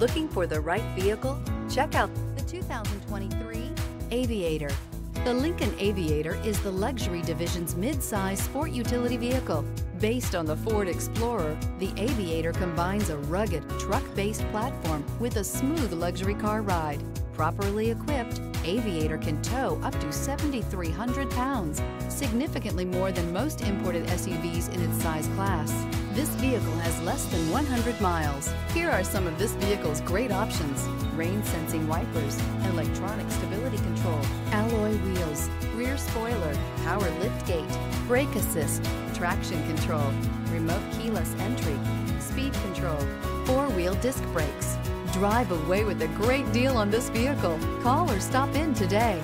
Looking for the right vehicle? Check out the 2023 Aviator. The Lincoln Aviator is the luxury division's mid-size sport utility vehicle. Based on the Ford Explorer, the Aviator combines a rugged, truck-based platform with a smooth luxury car ride. Properly equipped, Aviator can tow up to 7,300 pounds, significantly more than most imported SUVs in its size class. Vehicle has less than 100 miles. Here are some of this vehicle's great options. Rain sensing wipers, electronic stability control, alloy wheels, rear spoiler, power lift gate, brake assist, traction control, remote keyless entry, speed control, four-wheel disc brakes. Drive away with a great deal on this vehicle. Call or stop in today.